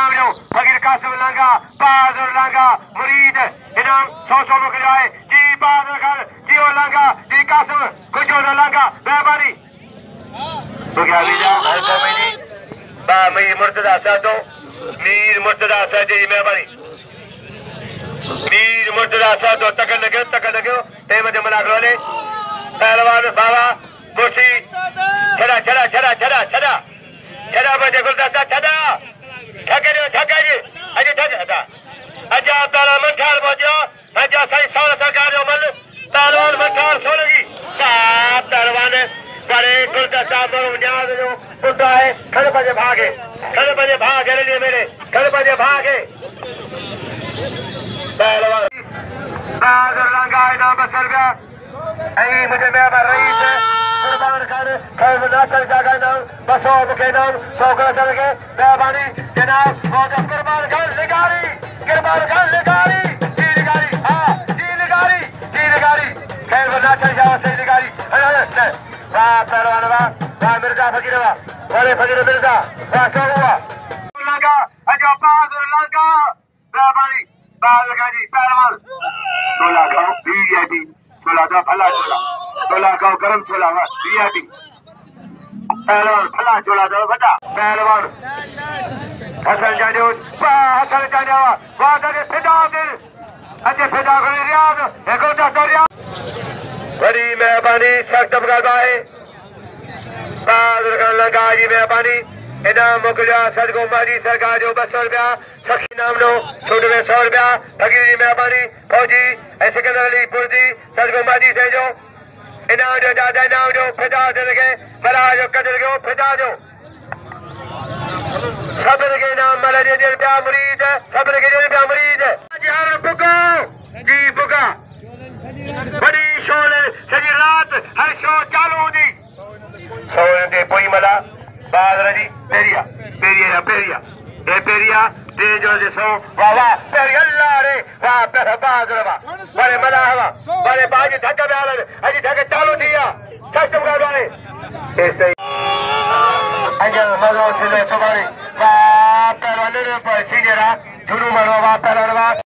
इनाम जो फकीर कासिम लांगा बहादुर लांगा मुरीद इनाम सोचो جی जाए जी बहादुर खान जी ओ लांगा जी कासिम खुश होदा लांगा बेबारी तो क्या बीजा हर समय बा मई मुर्तदा सादो मीर मुर्तदा सादे ही मेहरबानी मीर मुर्तदा सादो तक लगे तक लगे ते मजे मना करवाले पहलवान बाबा मुर्सी चला चला चला चला चला चला बजे गुलदस्ता चला مٺار پهچو اڄ سائين سور سرڪار جو مهل پهلوان مٺار سون جي سا پهلوان ڪري گلدستا برو نياج جو پٽ آهي کڙ بجي ڀاگي کڙ بجي ڀاڳ لئي ميري کڙ بجي ڀاگي پهلوان باگر لنگا انعام بصر گيا ۽ منهنجي مهمان رئيس ڪربان خان خير ناچل جاگا نام بسو مون کي نام سؤ ڪر ڪي مهرباني جناب موجود ڪربان خان नाचल जावा सही लिगारी वाह पहलवान वाह वाह मिर्ज़ा फकीर वाह वाले फकीर मिर्ज़ा वाह शो हुआ? लगा अजो बहादुर लगा महिरबानी बहादुर खान जी पहलवान छोला खाओ वीआईपी छोला दो फला छोला छोला खाओ, गरम छोला वाह वीआईपी पहलवान फला छोला दो बता पहलवान हसन जाने, वाह, हसन जाने, वाह। वाह करे फिदा दिल। अजे फिदा करे रियाद एको तो रियाद बड़ी مهرباني سخت بگادا هي بهادر خان لڳا جي مهرباني انعام موڪليو آهي سدگو ماجي سرڪار جو ٻه سؤ رپيا سکي نام نو ڇوٽ ۾ سؤ رپيا فقير جي مهرباني فوجي ۽ سڪندر علي پرجي سدگو ماجي سي جو انعام جو دادا انعام جو فدا دل کي مرا جو قدر جو فدا جو سڀني کي انعام مهل ڏين پيا مريد سڀني کي ڏين پيا مريد هر بڪو جي بڪا وڏي شول سڄي رات هر شو چالو هوندي سون تي پوءِ ملا بهادر جي پيريا پيريا پيريا هي پيريا ٽي جو ڏسو واهه واهه پيري الله ري واهه پي بهادر واهه بڙي منا هوا بڙي باجي ڌڪ ۾ هلن اڄ ڌڪ چالو ٿي ويا سچ ڳالهه آهي مزو ٿيندو سڀاڻي واهه پهرون سينيئر آهي جهورو ماڻهو واهه پهرون واهه